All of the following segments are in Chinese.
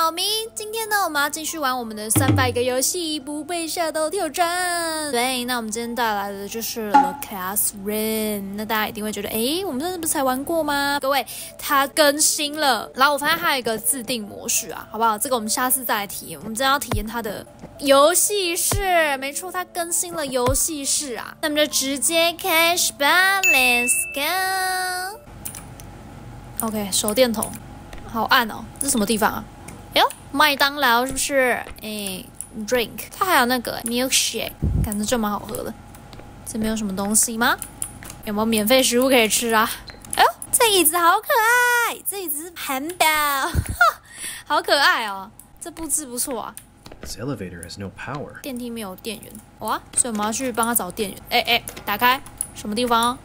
猫咪。今天呢，我们要继续玩我们的三百个游戏不被吓到挑战。对，那我们今天带来的就是 The Classroom。那大家一定会觉得，哎，我们真的不是才玩过吗？各位，它更新了。然后我发现还有一个自定模式啊，好不好？这个我们下次再来体验。我们真要体验它的游戏室。没错，它更新了游戏室啊。那么就直接开始吧，Let's go。OK，手电筒。好暗哦，这是什么地方啊？哎呦，麦当劳是不是？哎，drink，它还有那个 milkshake，感觉就蛮好喝的。这没有什么东西吗？有没有免费食物可以吃啊？哎呦，这椅子好可爱，这椅子是汉堡，好可爱哦。这布置不错啊。This elevator has no power。电梯没有电源，哇，所以我们要去帮他找电源。哎哎，打开，什么地方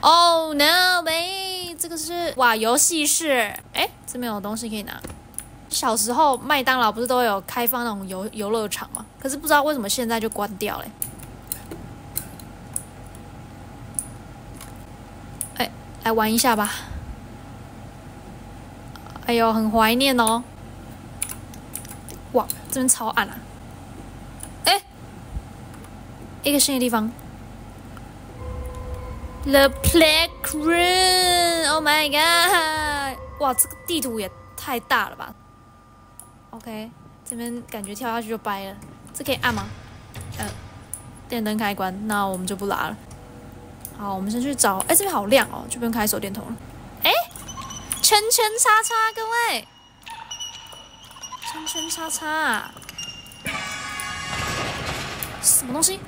？Oh no，没，这个是哇游戏室。哎。这边有东西可以拿。小时候麦当劳不是都有开放那种游游乐场吗？可是不知道为什么现在就关掉了。哎，来玩一下吧。哎呦，很怀念哦。哇，这边超暗啊。哎，一个新的地方。The playground. Oh my god. 哇，这个地图也太大了吧！OK，这边感觉跳下去就掰了。这可以按吗？呃，电灯开关，那我们就不拉了。好，我们先去找。哎，这边好亮哦，就不用开手电筒了。哎，圈圈叉叉，各位，圈圈叉叉，什么东西？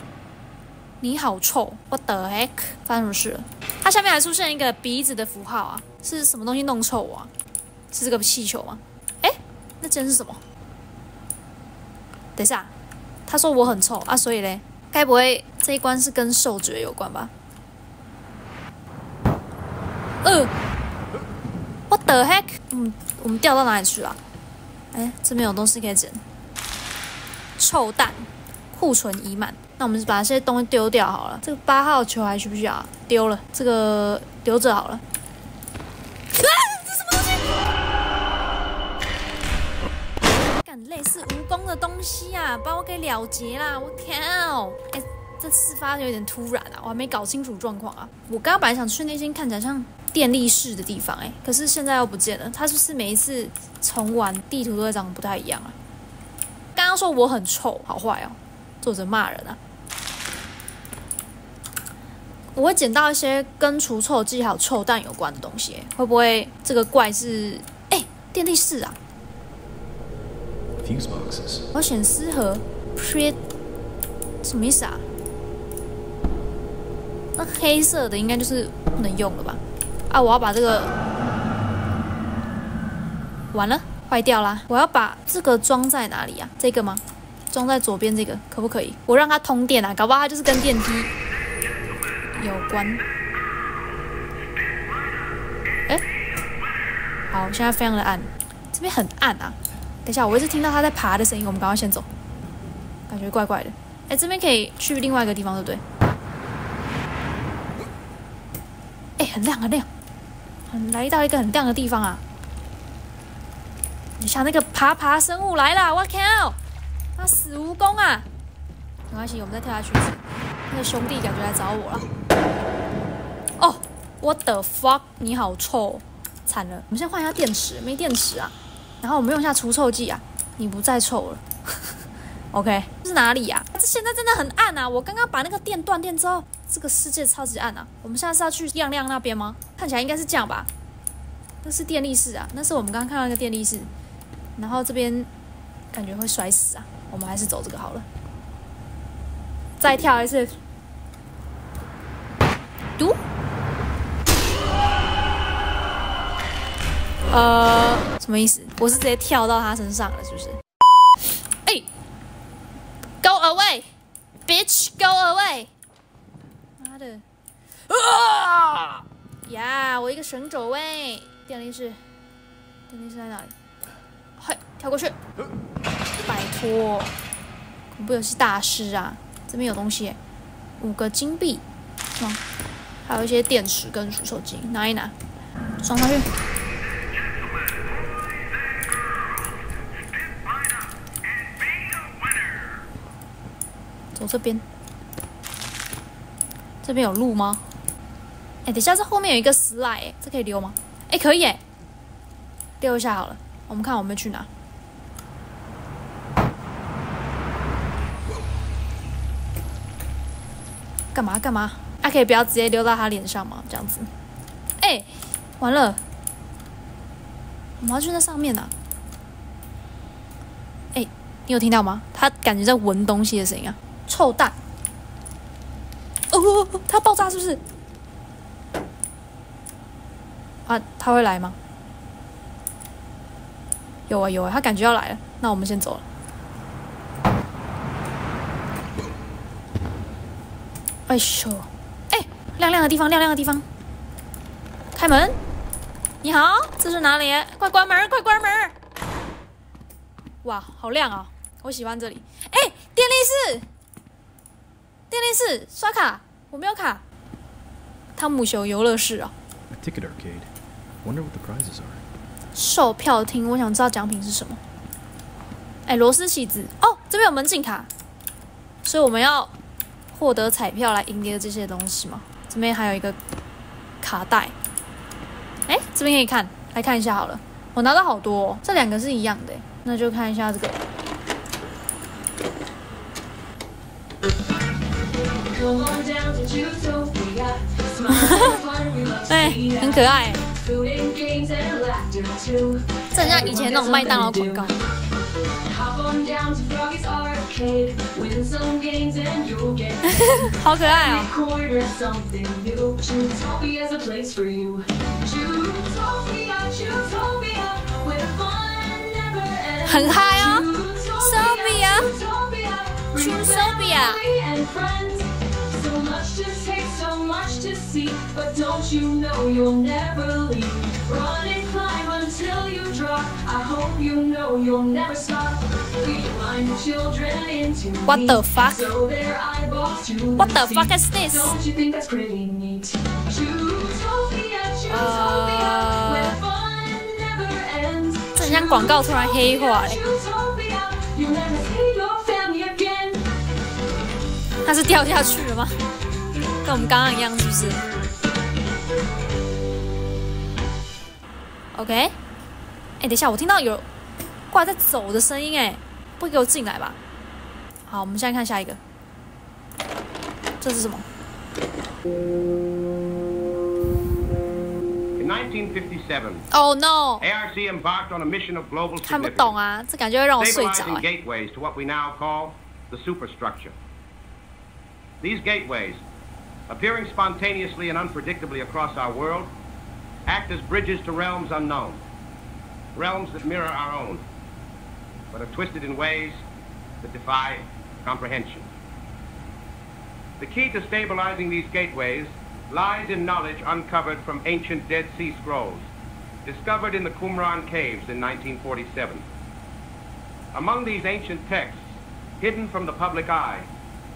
你好臭！What the heck？发生什么事了？它下面还出现一个鼻子的符号啊！是什么东西弄臭我？是这个气球吗？那真是什么？等一下，他说我很臭啊，所以嘞，该不会这一关是跟嗅觉有关吧？呃，What the heck？嗯，我们掉到哪里去了？哎，这边有东西可以捡。臭蛋，库存已满，那我们就把这些东西丢掉好了。这个八号球还需不需要？丢了，这个留着好了。类似蜈蚣的东西啊，把我给了结啦！我靠！哎，这事发的有点突然啊，我还没搞清楚状况啊。我刚刚本来想去那间看起来像电力室的地方，哎，可是现在又不见了。他是不是每一次重玩地图都会长得不太一样啊？刚刚说我很臭，好坏哦！作者骂人啊！我会捡到一些跟除臭剂还有臭蛋有关的东西，会不会这个怪是哎电力室啊？我选丝盒，pre，什么意思啊？那黑色的应该就是不能用了吧？啊，我要把这个完了，坏掉啦！我要把这个装在哪里啊？这个吗？装在左边这个可不可以？我让它通电啊，搞不好它就是跟电梯有关。哎，好，现在非常的暗，这边很暗啊。等一下，我一直听到他在爬的声音，我们赶快先走，感觉怪怪的。哎，这边可以去另外一个地方，对不对？哎，很亮很亮，来到一个很亮的地方啊！你想那个爬爬生物来了，我靠！那死蜈蚣啊！没关系，我们再跳下去。那个兄弟感觉来找我了。哦，What the fuck！你好臭，惨了！我们先换一下电池，没电池啊。然后我们用一下除臭剂啊，你不再臭了。OK，这是哪里呀？这现在真的很暗啊！我刚刚把那个电断电之后，这个世界超级暗啊！我们现在是要去亮亮那边吗？看起来应该是这样吧。那是电力室啊，那是我们刚刚看到那个电力室。然后这边感觉会摔死啊，我们还是走这个好了。再跳一次，嘟。呃，什么意思？我是直接跳到他身上了，是不是？哎，Go away，bitch，Go away！妈的！啊！呀，我一个神走位，电力室，电力室在哪里？嘿，跳过去！拜托，恐怖游戏大师啊！这边有东西，五个金币，装，还有一些电池跟除臭剂，拿一拿，装上去。走这边。这边有路吗？哎，等下，这后面有一个 slide，哎，这可以溜吗？哎，可以，哎，溜一下好了。我们看我们去哪？干嘛干嘛？啊，可以不要直接溜到他脸上吗？这样子。哎，完了，我们要去那上面呢。哎，你有听到吗？他感觉在闻东西的声音啊，臭蛋。哦，它爆炸是不是？啊，他会来吗？有啊有啊，他感觉要来了，那我们先走了。哎呦，哎，亮亮的地方，亮亮的地方，开门。你好，这是哪里？快关门，快关门！哇，好亮啊，我喜欢这里。哎，电力室。电力室刷卡，我没有卡。汤姆熊游乐室啊。售票厅，我想知道奖品是什么。哎，螺丝起子哦，这边有门禁卡，所以我们要获得彩票来赢得这些东西嘛。这边还有一个卡带。哎，这边可以看，来看一下好了。我拿到好多，这两个是一样的，那就看一下这个。哎，很可爱。这像以前那种麦当劳广告。好可爱哦！很嗨哦，Sovia ，Sophia，Sophia。see, but don't you know you'll never leave? Run and climb until you drop. I hope you know you'll never stop. We blind children into What the fuck? So their eyeballs to what the fuck is this? Don't you think that's pretty neat? Chootopia, Chootopia, uh... where fun never ends. 这像广告突然黑化嘞。它是掉下去了吗？ 跟我们刚刚一样，是不是？OK，哎，等一下，我听到有挂在走的声音，哎，不会给我进来吧？好，我们现在看下一个，这是什么？Oh no！ARC embarked on a mission of global. 看不懂啊，这感觉会让我睡着。gateways to what we now call the superstructure. These gateways appearing spontaneously and unpredictably across our world, act as bridges to realms unknown, realms that mirror our own, but are twisted in ways that defy comprehension. The key to stabilizing these gateways lies in knowledge uncovered from ancient Dead Sea Scrolls, discovered in the Qumran caves in 1947. Among these ancient texts, hidden from the public eye,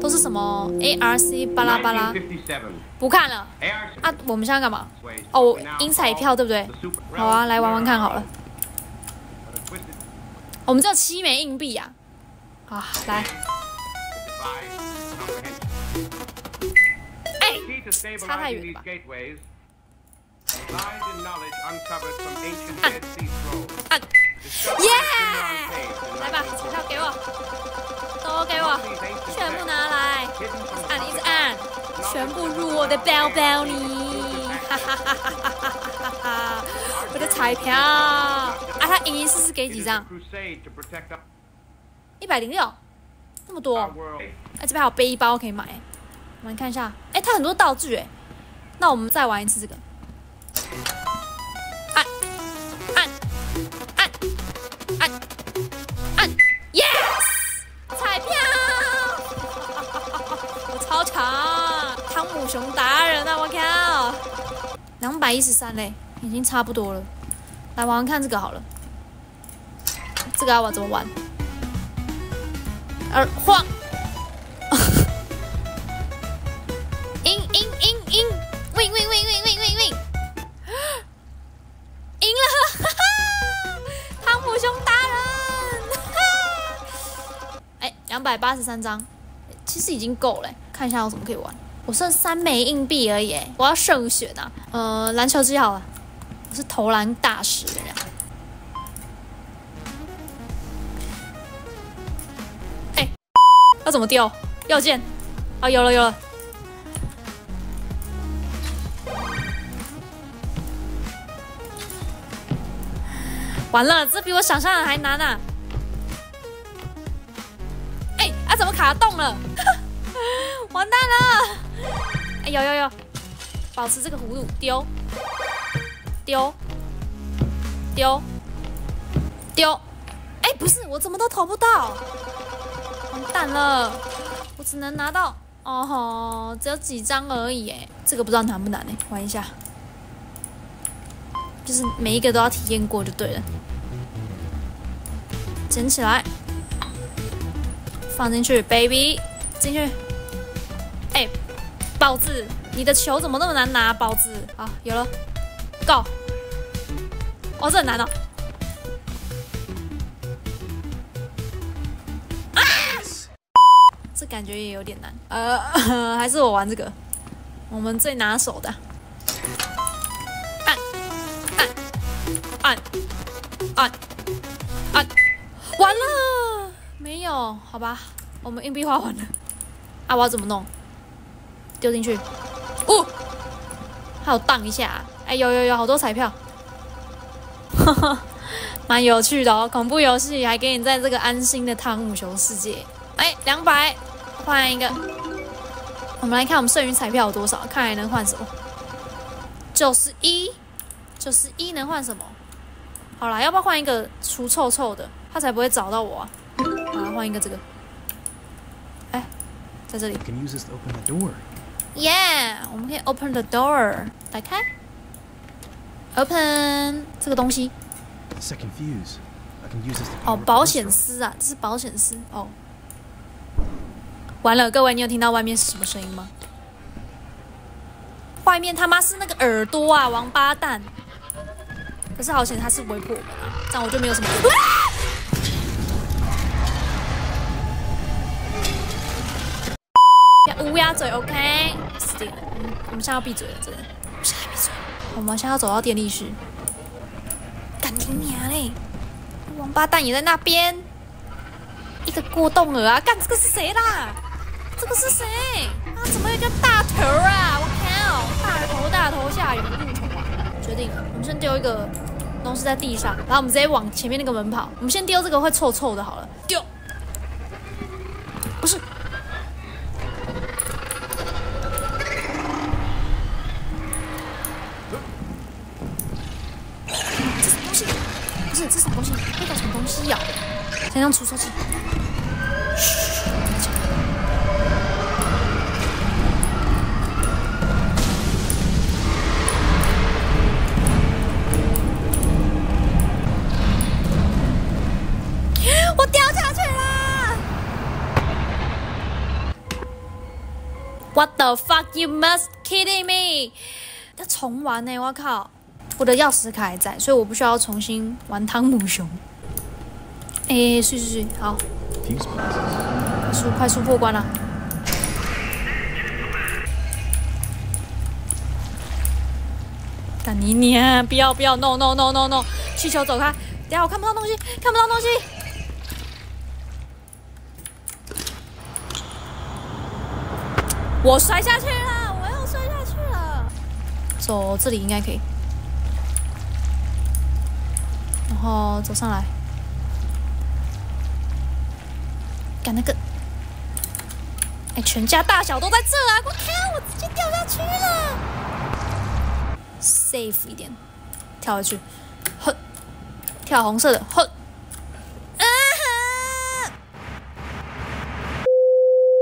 都是什么 A R C 巴拉巴拉，不看了啊！我们现在干嘛？哦，赢彩票对不对？好啊，来玩玩看好了。我们只有七枚硬币呀！啊，来。哎，差太远了吧？按，耶！来吧，彩票给我。都给我，全部拿来，按一直按，全部入我的包包里，哈哈哈哈哈哈！我的彩票，啊，他一次是给几张？一百零六，这么多，哎，这边还有背包可以买，我们看一下，哎，它很多道具，哎，那我们再玩一次这个。熊大人啊！我靠两百一十三嘞，已经差不多了。来玩玩看这个好了，这个要玩怎么玩？二晃，赢赢赢赢，win win win win win win win，赢了，哈哈，汤姆熊大人，哎，两百八十三张，其实已经够了，看一下有什么可以玩。我剩三枚硬币而已，我要胜选啊。呃，篮球机好了，我是投篮大师。哎，要怎么丢？要件啊，有了有了。完了，这比我想象的还难啊！哎，啊，怎么卡洞了？完蛋了！哎，有有有，保持这个弧度，丢，丢，丢，丢。哎，不是，我怎么都投不到，完蛋了！我只能拿到，哦吼，只有几张而已。哎，这个不知道难不难呢？玩一下，就是每一个都要体验过就对了。捡起来，放进去，baby，进去。宝子，你的球怎么那么难拿？宝子，好，有了，Go！哦，这很难哦。啊！这感觉也有点难。呃，还是我玩这个，我们最拿手的。按，按，按，按，按，完了，没有，好吧，我们硬币花完了。啊，我要怎么弄？丢进去，哦，还有荡一下，哎，有有有好多彩票，哈哈，蛮有趣的哦，恐怖游戏还给你在这个安心的汤姆熊世界，哎，两百，换一个，我们来看我们剩余彩票有多少，看还能换什么，九十一，九十一能换什么？好啦，要不要换一个除臭臭的，他才不会找到我啊，好，换一个这个，哎，在这里。Yeah，我们可以 open the door，打开，open 这个东西。哦，保险丝啊，这是保险丝哦。完了，各位，你有听到外面是什么声音吗？外面他妈是那个耳朵啊，王八蛋！可是好险，他是不会破门啊，这样我就没有什么。乌嘴，OK，死定了。我们现在要闭嘴了，真的。我们现在闭嘴。我们现在要走到电力室。干你娘嘞！王八蛋也在那边。一个过洞鹅啊！干，这个是谁啦？这个是谁？啊，怎么有个大头啊？我靠！大头大头下有蛀虫啊！决定了，我们先丢一个东西在地上，然后我们直接往前面那个门跑。我们先丢这个会臭臭的，好了。丢。先用除臭剂。嘘，我掉下去了！What the fuck? You must kidding me！要重玩呢！我靠！我的钥匙卡还在，所以我不需要重新玩汤姆熊。哎，睡睡睡，好，快速快速破关了。干你娘！不要不要，no no no no no！气球走开，等下我看不到东西，看不到东西。我摔下去了，我要摔下去了。走，这里应该可以。然后走上来，赶那个，哎，全家大小都在这啊！我靠，我直接掉下去了。safe 一点，跳下去，哼，跳红色的，哼，啊哈！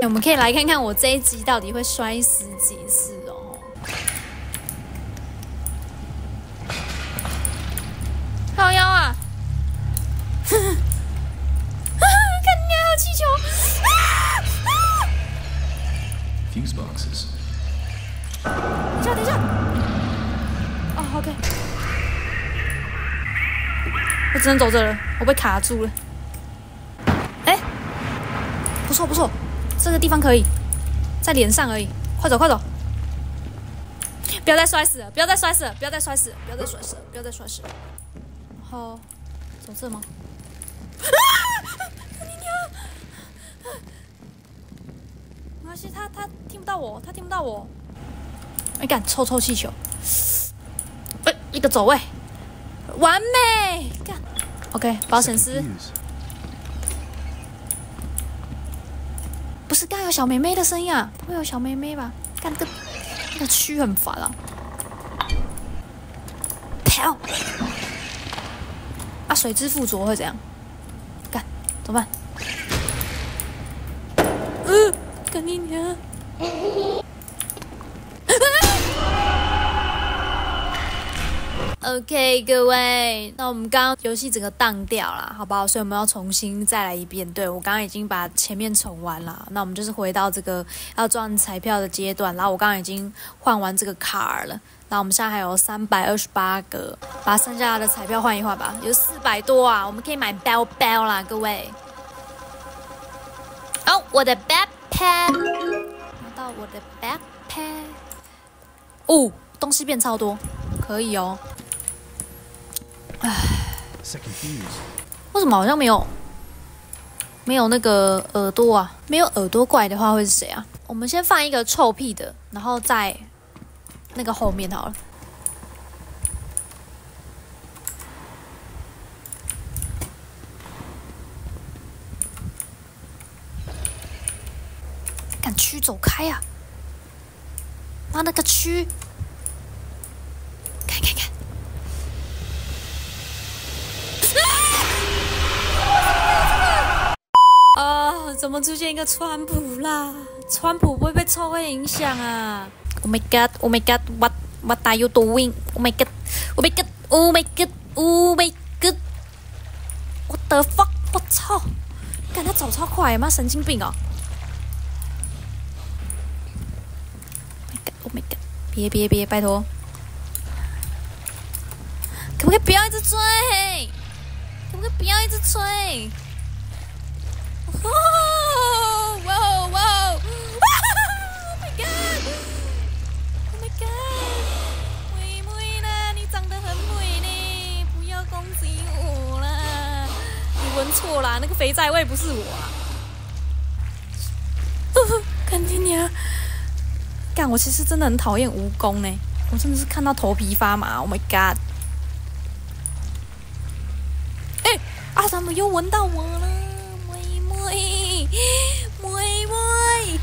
我们可以来看看我这一集到底会摔死几次等一下，等一下。哦，OK，我只能走这了，我被卡住了。哎，不错不错，这个地方可以在脸上而已。快走快走，不要再摔死了，不要再摔死了，不要再摔死了，不要再摔死了，不要再摔死了。好，走这吗？关系，他他听不到我，他听不到我。哎，干抽抽气球！哎，一个走位，完美！干，OK，保险丝。不是，刚有小妹妹的声音啊，不会有小妹妹吧？干这那个蛆很烦啊！跑！啊，水之附着会怎样？干，怎么办？嗯，干你娘！OK，各位，那我们刚刚游戏整个荡掉了，好不好？所以我们要重新再来一遍。对我刚刚已经把前面重完了，那我们就是回到这个要赚彩票的阶段。然后我刚刚已经换完这个卡了，那我们现在还有三百二十八个，把剩下的彩票换一换吧。有四百多啊，我们可以买包包啦，各位。哦，我的 Bell backpack，拿到我的 backpack。哦，东西变超多，可以哦。唉，为什么好像没有没有那个耳朵啊？没有耳朵怪的话会是谁啊？我们先放一个臭屁的，然后在那个后面好了。蛆走开呀！妈那个蛆！看看看！啊！怎么出现一个川普啦？川普不会被臭味影响啊？Oh my god! Oh my god! What What are you doing? Oh my god! Oh my god! Oh my god! Oh my god! What the fuck? 我操！看他走超快，妈神经病哦！Oh my god! Oh my god! 别别别，拜托！可不可以不要一直追？可不可以不要一直追？哦，哇哦哇哦！Oh my god！Oh my god！妹妹啦，你长得很美呢，不要攻击我啦！你闻错啦，那个肥仔味不是我啊！干爹娘！干，我其实真的很讨厌蜈蚣呢，我真的是看到头皮发麻。Oh my god！哎，啊，他们又闻到我了。妹妹，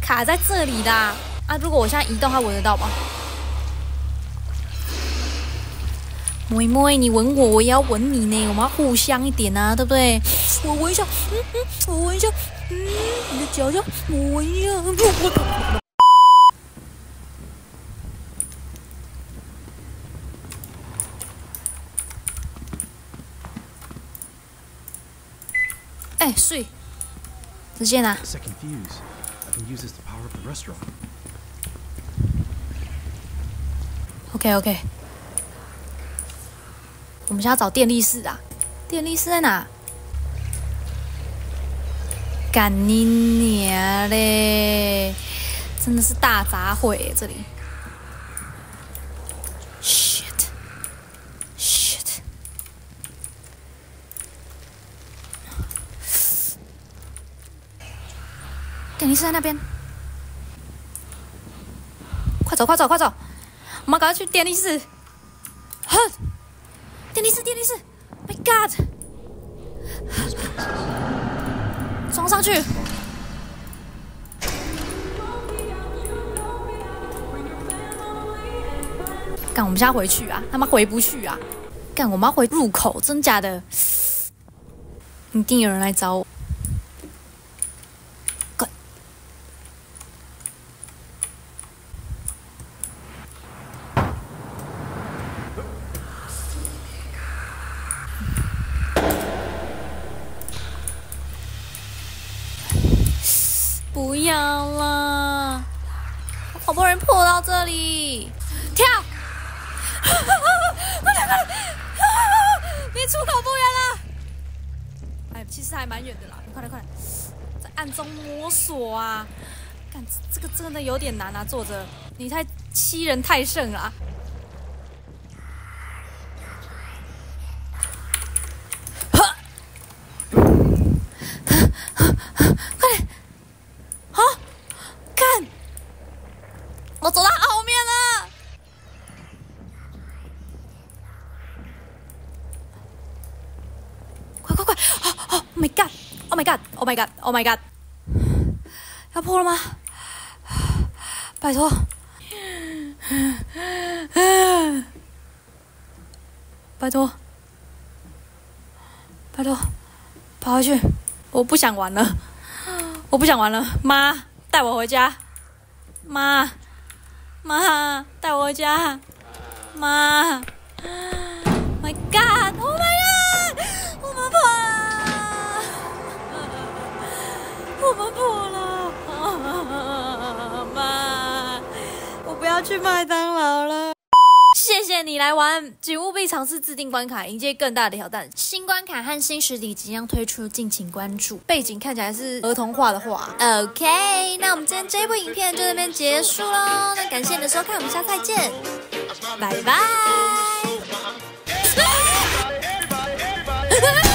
卡在这里啦！啊，如果我现在移动，它闻得到吗？妹妹，你闻我，我也要闻你呢，我们要互相一点啊，对不对？我闻一下，嗯嗯，我闻一下，嗯，你的脚脚，我闻一下。哎，睡，直接拿。OK OK，我们现在找电力室啊！电力室在哪？干你娘嘞！真的是大杂烩，这里。shit shit 电力室在那边，快走快走快走！我们赶快去电力室。哼，电力室电力室，My God！装上去。干，我们现在回去啊！他妈回不去啊！干，我妈回入口，真假的？一定有人来找我。好不容易人破到这里，跳！快点快点！离出口不远了。哎，其实还蛮远的啦，快点快点，在暗中摸索啊！干，这个真的有点难啊，作者，你太欺人太甚了走到后面了，快快快！哦哦，Oh my god！Oh my god！Oh my god！Oh my god！要破了吗？拜托！拜托！拜托！跑回去！我不想玩了，我不想玩了！妈，带我回家！妈！妈，带我回家！妈去麦当劳了。谢谢你来玩，请务必尝试自定关卡，迎接更大的挑战。新关卡和新实体即将推出，敬请关注。背景看起来是儿童画的画。OK，那我们今天这部影片就这边结束喽。那感谢你的收看，我们下次再见，拜拜。